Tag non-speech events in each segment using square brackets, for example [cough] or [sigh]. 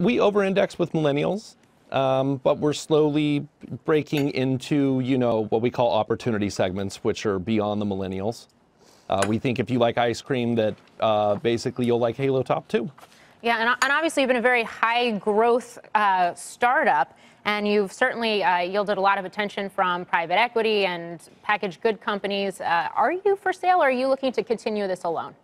We over-index with millennials, um, but we're slowly breaking into, you know, what we call opportunity segments, which are beyond the millennials. Uh, we think if you like ice cream, that uh, basically you'll like Halo Top too. Yeah, and, and obviously you've been a very high growth uh, startup, and you've certainly uh, yielded a lot of attention from private equity and packaged good companies. Uh, are you for sale, or are you looking to continue this alone?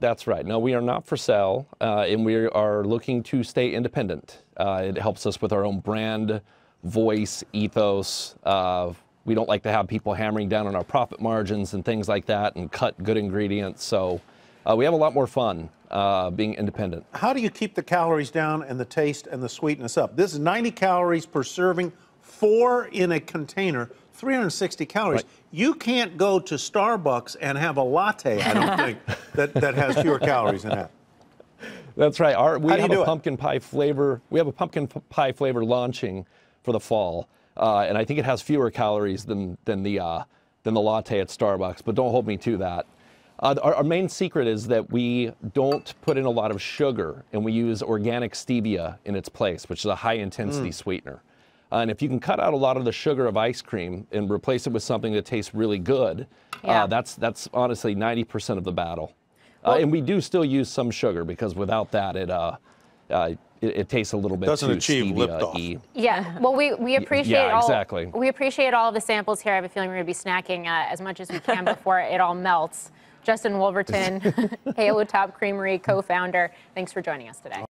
That's right. No, we are not for sale, uh, and we are looking to stay independent. Uh, it helps us with our own brand, voice, ethos. Uh, we don't like to have people hammering down on our profit margins and things like that and cut good ingredients. So uh, we have a lot more fun uh, being independent. How do you keep the calories down and the taste and the sweetness up? This is 90 calories per serving, four in a container, 360 calories. Right. You can't go to Starbucks and have a latte, I don't [laughs] think, that, that has fewer calories in that. That's right. Our, we How do you have do a it? pumpkin pie flavor. We have a pumpkin p- pie flavor launching for the fall, uh, and I think it has fewer calories than than the uh, than the latte at Starbucks. But don't hold me to that. Uh, our, our main secret is that we don't put in a lot of sugar, and we use organic stevia in its place, which is a high intensity sweetener. Uh, and if you can cut out a lot of the sugar of ice cream and replace it with something that tastes really good, Yeah. uh, that's that's honestly 90% of the battle. Uh, and we do still use some sugar because without that, it uh, uh, it, it tastes a little bit Doesn't too achieve liftoff. stevia-y. Yeah, well, we, we appreciate yeah, all exactly. we appreciate all the samples here. I have a feeling we're going to be snacking uh, as much as we can before it all melts. Justin Woolverton, [laughs] Halo Top Creamery co-founder. Thanks for joining us today.